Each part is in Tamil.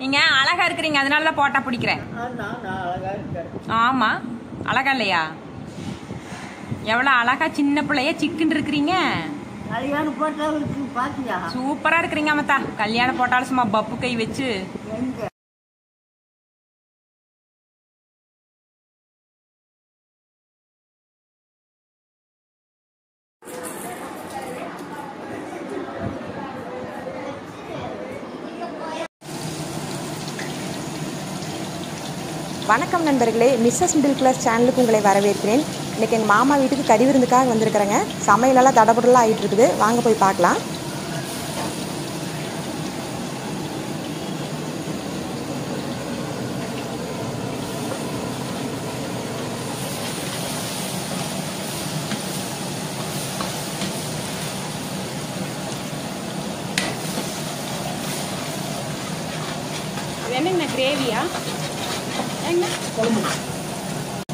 நீங்க அழகா இருக்கிறீங்க அதனால தான் போட்டா பிடிக்கிறேன். ஆமா. அழகா இல்லையா? எவ்வளவு அழகா சின்ன பிள்ளைய சிக்குன்னு இருக்கிறீங்க. சூப்பரா இருக்கிறீங்க அம்மத்தா கல்யாணம் போட்டாலும் சும்மா பப்பு கை வச்சு. வணக்கம் நண்பர்களே மிஸ்ஸஸ் மிடில் கிளாஸ் சேனலுக்கு உங்களை வரவேற்கிறேன். இன்றைக்கி எங்கள் மாமா வீட்டுக்கு கறி விருந்துக்காக வந்திருக்கிறேங்க. சமையலெல்லாம் தடபுடலாக ஆகிட்டு இருக்குது வாங்க போய் பார்க்கலாம். இது கிரேவியா கிரேவியா என்ன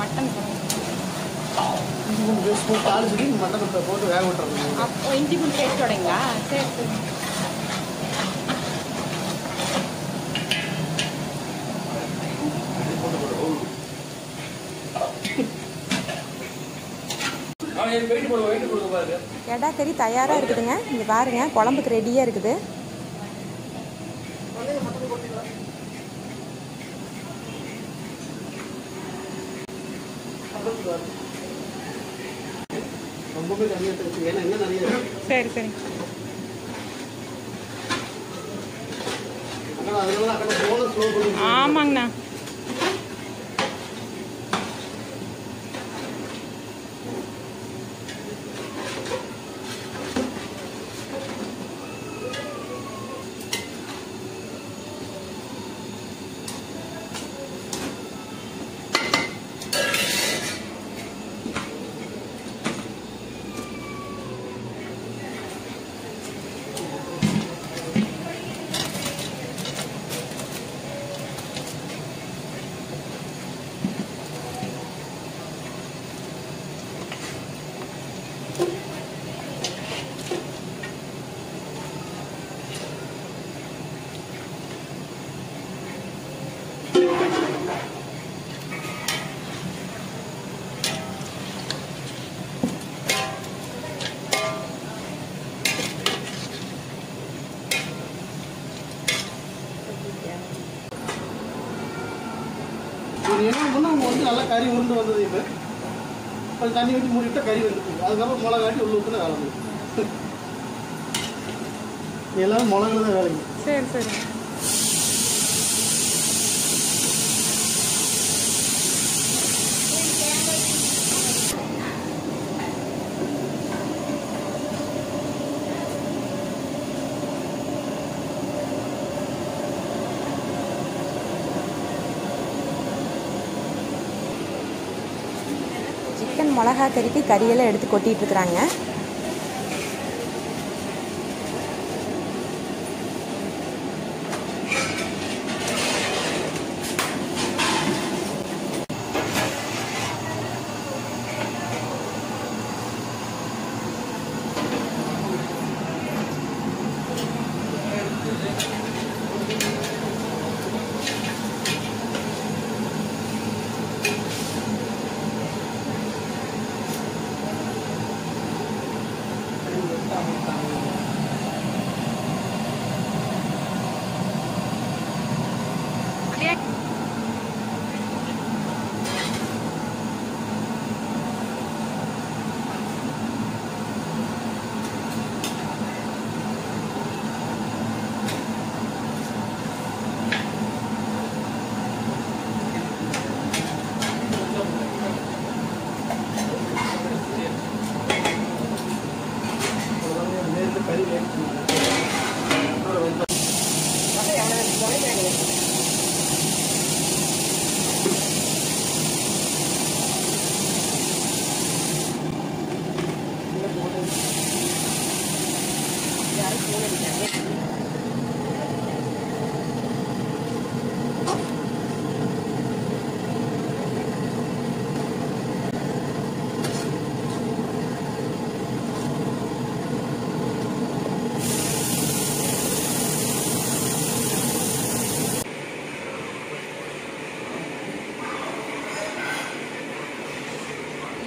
மட்டன் குழம்பு. இஞ்சி பூண்டு தாளிச்சுட்டு மட்டனை போட்டு வேக அப்போ இஞ்சி பூண்டு பேஸ்டோடைங்களா சரி சரி எடா கறி தயாராக இருக்குதுங்க. இங்கே பாருங்க குழம்புக்கு ரெடியாக இருக்குது. ரொம்பவே ஏன்னா என்ன நிறைய சரி சரி. ஆமாங்கண்ணா இது என்ன பண்ணால் அவங்க வந்து நல்லா கறி உருண்டு வந்தது இப்போ. கொஞ்சம் தண்ணி ஊற்றி மூடிட்டு கறி வந்துருக்கு அதுக்கப்புறம் மிளகாட்டி உள்ள ஊற்றுனா வேலை எல்லாரும் மிளகுல தான் வேலைங்க. சரி சரி சிக்கன் மிளகா கறிக்கு கறியெல்லாம் எடுத்து கொட்டிகிட்டு இருக்கிறாங்க.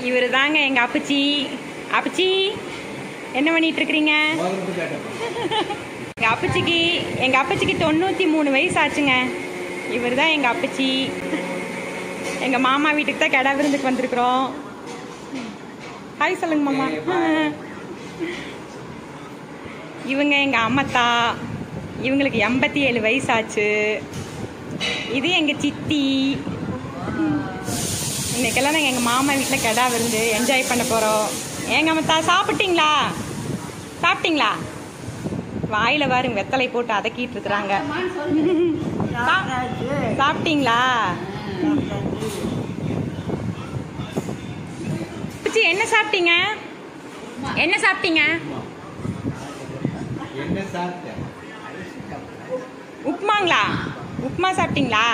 இவர் தாங்க எங்க அப்பச்சி. அப்பச்சி என்ன பண்ணிட்டு இருக்கிறீங்க எங்க அப்பச்சிக்கு எங்க அப்பச்சிக்கு தொண்ணூத்தி மூணு வயசு ஆச்சுங்க இவர் தான் எங்க அப்பச்சி. எங்க மாமா வீட்டுக்கு தான் கிடா விருந்துக்கு வந்திருக்கிறோம். ஹாய் சொல்லுங்க மாமா. இவங்க எங்க அம்மத்தா இவங்களுக்கு எண்பத்தி ஏழு வயசாச்சு. இது எங்க சித்தி. இன்னைக்கெல்லாம் நாங்கள் எங்கள் மாமா வீட்டில் கெடா விருந்து என்ஜாய் பண்ண போகிறோம் ஏங்க அம்மத்தா சாப்பிட்டீங்களா? சாப்பிட்டீங்களா? வாயில பாருங்க வெத்தலை போட்டு அதக்கிட்டு இருக்கிறாங்க. சாப்பிட்டீங்களா? பிச்சி என்ன சாப்பிட்டீங்க? என்ன சாப்பிட்டீங்க? உப்புமாங்களா? உப்புமா சாப்பிட்டீங்களா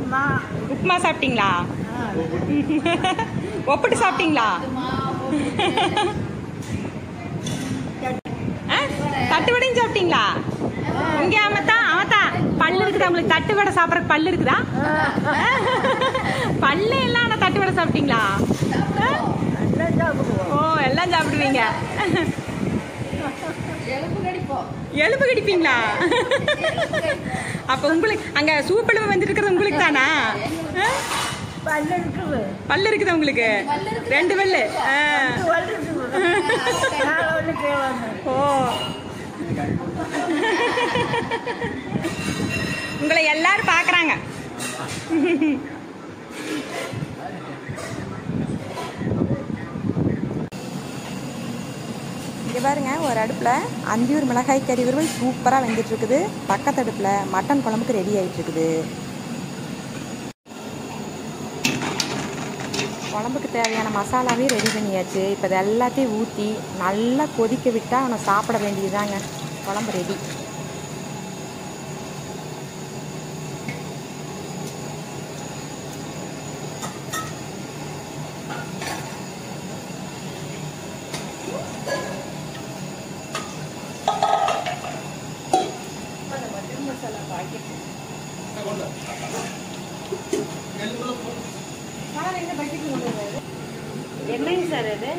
அம்மா, உப்புமா சாப்பிட்டீங்களா? ஒப்பிட்டு சாப்பிட்டீங்களா? ஆ? தட்டு வடையும் சாப்பிட்டீங்களா? இங்க அமத்தா அமத்தா. பல்லு இருக்குதா உங்களுக்கு? தட்டு வடை சாப்பிட்றதுக்கு பல்லு இருக்குதா? பல்லு எல்லாம் ஆனா தட்டு வடை சாப்பிட்டீங்களா. ஓ எல்லாம் சாப்பிடுவீங்க. எலும்பு கடிப்பீங்களா அப்ப உங்களுக்கு அங்க சூப்பெலும்பு வந்துட்டு இருக்கிறது உங்களுக்கு தானா? பல்லு இருக்குது. உங்களுக்கு ரெண்டு பல்லு. ஓ உங்களை எல்லாரும் பாக்குறாங்க இங்கே பாருங்க ஒரு அடுப்பில் அந்தியூர் மிளகாய் கறி வறுவல் சூப்பராக வெந்துட்டு இருக்குது பக்கத்து அடுப்பில் மட்டன் குழம்புக்கு ரெடி ஆகிட்டு இருக்குது குழம்புக்கு தேவையான மசாலாவையும் ரெடி பண்ணியாச்சு. இப்போ இது எல்லாத்தையும் ஊற்றி நல்லா கொதிக்க விட்டால் அவனை சாப்பிட வேண்டியதுதாங்க. குழம்பு ரெடி என்னங்க சார் இது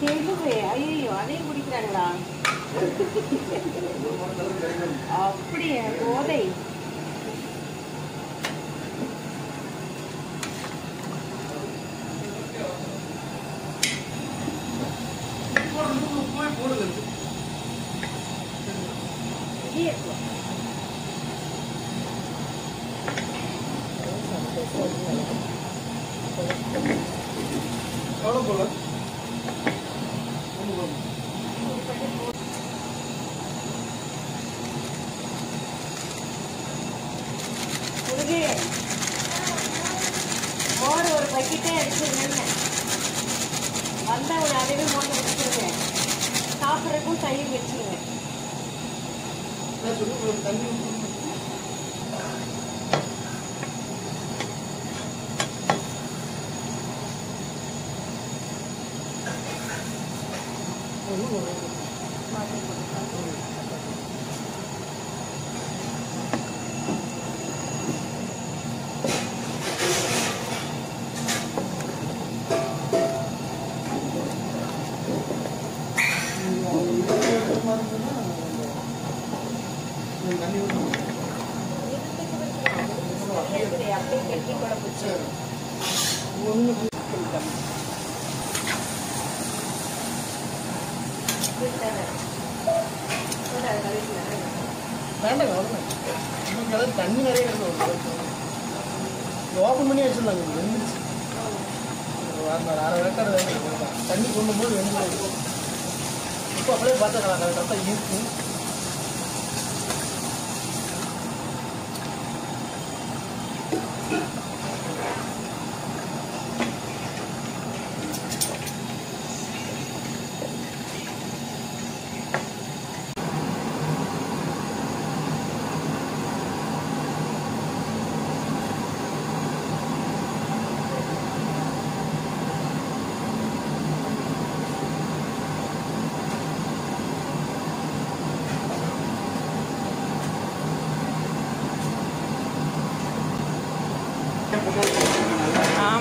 தெலுங்கு ஐயோ அதையும் குடிக்கிறாங்களா? அப்படியே போதை எவ்வளோ போல மோர் ஒரு பக்கெட்டே எடுத்துருங்க வந்தா ஒரு அதுவே மோர் வச்சுருங்க சாப்பிட்றதுக்கும் தயிர் வச்சுருங்க. தண்ணி அப்படியே கட்டி குழம்புச்சு போச்சு தண்ணி நிறைய ஓப்பன் பண்ணி வச்சிடலாங்க இது அரை தண்ணி கொள்ளும் போது வெந்து இப்போ அப்படியே பார்த்தா கரெக்டாக இருக்கும்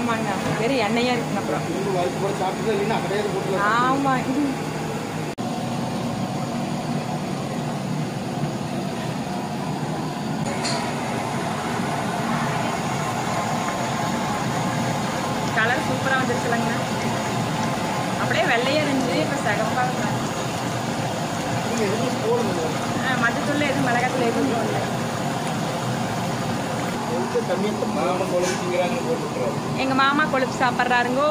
ஆமாண்ணா வெறும் எண்ணெயாக இருக்குண்ணா அப்புறம். ஆமாம் எங்கள் மாமா கொழுப்பு சாப்பிட்றாருங்கோ.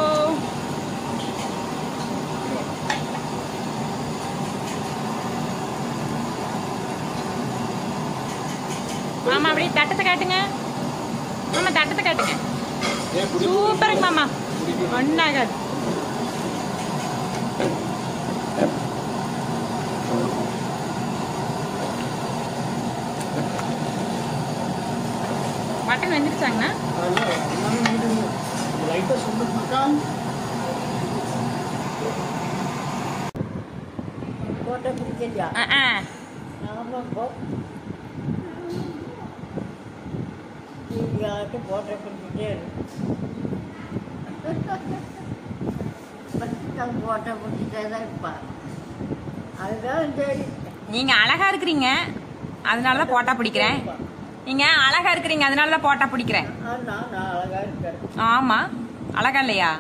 மாமா அப்படியே தட்டத்தை காட்டுங்க. மாமா தட்டத்தை காட்டுங்க. சூப்பருங்க மாமா. ஒன்றாகாது பிடிக்கலையா ஆ ஆ ஆமாப்போ டிவியாட்டு போட்டோ பிடிச்சிட்டே இருக்கும் போட்டோ பிடிச்சிட்டே தான் இருப்பா அதுதான் சரி நீங்க அழகா இருக்கிறீங்க. அதனால தான் போட்டா பிடிக்கிறேன். நீங்க அழகா இருக்கிறீங்க அதனால தான் போட்டா பிடிக்கிறேன். நான் நான் அழகாக இருக்கிறேன். ஆமா. அழகா இல்லையா?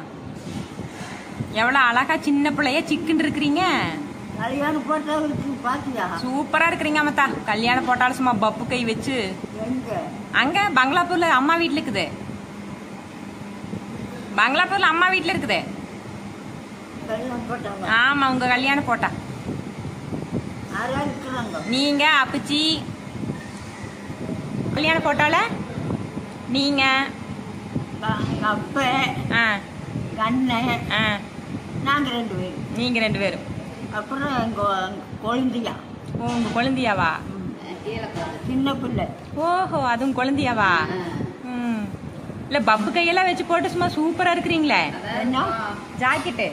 எவ்வளவு அழகா சின்ன பிள்ளைய சிக்குன்னு இருக்கிறீங்க. கல்யாணம் போட்டோ இருக்கு பார்த்தியா சூப்பரா இருக்கிறீங்க அம்மத்தா கல்யாணம் போட்டாலும் சும்மா பப்பு கை வச்சு. அங்க பங்களாப்பூர்ல அம்மா வீட்ல இருக்குது. பங்களாப்பூர்ல அம்மா வீட்ல இருக்குது. ஆமா உங்க கல்யாணம் போட்டா. நீங்க அப்பச்சி. கல்யாணம் போட்டால? நீங்க. அப்பா அண்ணன் ஆ. நாங்கள் ரெண்டு பேரும் நீங்க ரெண்டு பேரும். அப்புறம் எங்க குழந்தையா. ஓ, உங்க குழந்தையாவா? சின்ன பிள்ளை. ஓஹோ அதுவும் குழந்தையாவா? ம். இல்ல பப்பு கையெல்லாம் வச்சு போட்டு சும்மா சூப்பரா இருக்கிறீங்களே? என்ன? ஜாக்கெட்டு?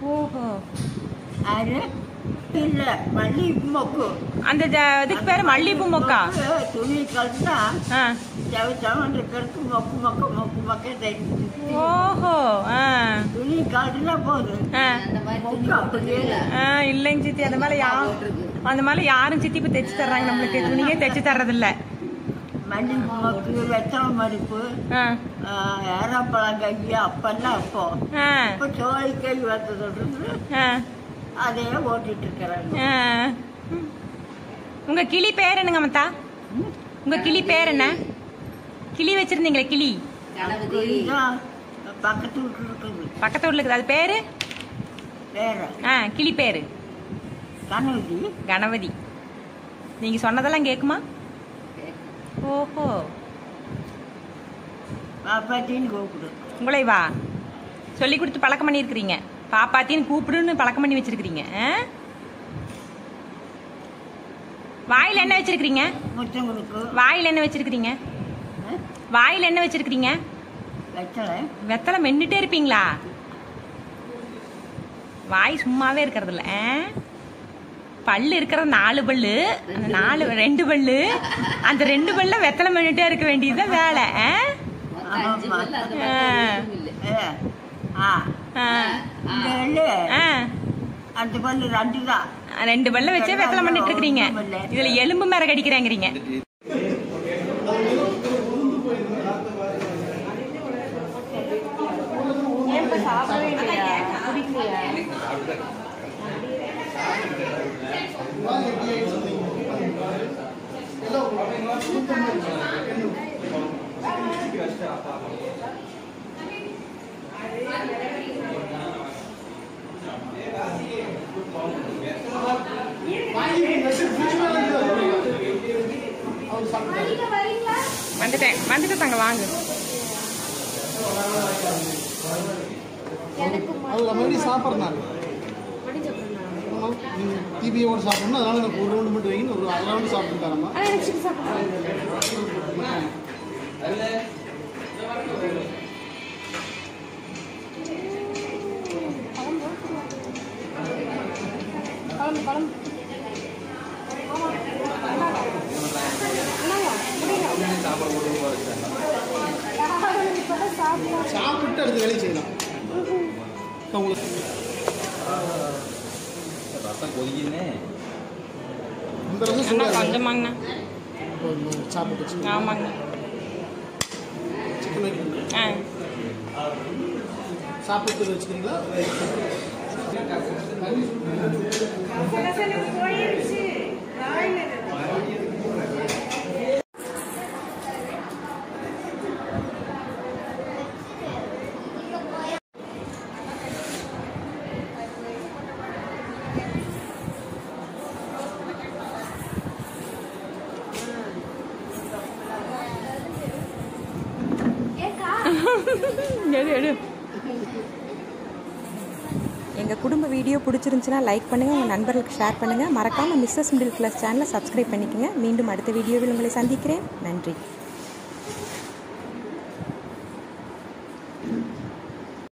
ஓஹோ. யாரு? இல்ல மல்லி மொக்கு அந்த இதுக்கு பேரு மல்லிகைப்பூ மொக்கா? துணி செவன் இருக்கிறதுக்கு மொக்கு மொக்க மொக்கு மொக்க தைச்சு ஓஹோ துணி கழுத்துனா போதும். இல்ல. இல்லைங்க சித்தி அந்த மாதிரி யா அந்த மாதிரி யாரும் சித்தி இப்ப தைச்சு தர்றாங்க. நம்மளுக்கு துணியே தைச்சு தர்றதில்ல. மல்லி மொக்கு வெத்தலை மடிப்பு ஏறாப்பழம் கை அப்பெல்லாம் அப்போ. இப்போ சோழி கை அதையே ஓட்டிட்டு இருக்கிறாங்க. உங்க கிளி பேர் என்னங்க மத்தா? உங்க கிளி பேர் என்ன? கிளி வச்சிருந்தீங்களே கிளி? பக்கத்து பக்கத்து வீட்டுல இருக்குது அது பேரு? ஆ கிளி பேரு. கணவதி கணபதி. நீங்க சொன்னதெல்லாம் கேக்குமா? ஓஹோ. உங்களை வா. சொல்லி கொடுத்து பழக்கம் பண்ணியிருக்கிறீங்க. பாப்பாத்தின்னு கூப்பிடுன்னு பழக்கம் பண்ணி வச்சிருக்கிறீங்க ஆ? வாயில என்ன வச்சிருக்கிறீங்க? வாயில என்ன வச்சிருக்கிறீங்க? வாயில என்ன வச்சிருக்கிறீங்க? வெத்தலை. வெத்தலை மென்னுட்டே இருப்பீங்களா? வாய் சும்மாவே இருக்கிறது இல்ல ஆ? பல்லு இருக்கிற நாலு பல்லு அந்த நாலு ரெண்டு பல்லு அந்த ரெண்டு பல்ல வெத்தலை மென்னுட்டே இருக்க வேண்டியதுதான் வேலை ஆ? அந்த பல்லு ரெண்டு தான். ரெண்டு பல்ல வச்சே வெத்தலை பண்ணிட்டு இருக்கிறீங்க. இதுல எலும்பு மேல கடிக்கிறேங்கிறீங்க. வந்துட்டேன். வந்துட்டு தாங்க வாங்க. சாப்பிட்றாங்க டிபியோட சாப்பிடணும் அதனால எனக்கு ஒரு ரவுண்டு மட்டும் வைங்கன்னு ஒரு அரை ரவுண்டு சாப்பிட்டு தரமா ஆ ரசம் கொதிக்குதுன்னே இந்த ரசம் சூடாக கொஞ்சமாங்கண்ணா. சாப்பிட்டு ஆமாங்கண்ணா சிக்கன் ஆ. சாப்பிட்டு வச்சுக்கிறீங்களா? எடு. எடு எங்கள் குடும்ப வீடியோ பிடிச்சிருந்துச்சுன்னா லைக் பண்ணுங்கள் உங்கள் நண்பர்களுக்கு ஷேர் பண்ணுங்கள் மறக்காமல் மிஸ்ஸஸ் மிடில் கிளாஸ் சேனலை சப்ஸ்கிரைப் பண்ணிக்கோங்க. மீண்டும் அடுத்த வீடியோவில் உங்களை சந்திக்கிறேன். நன்றி.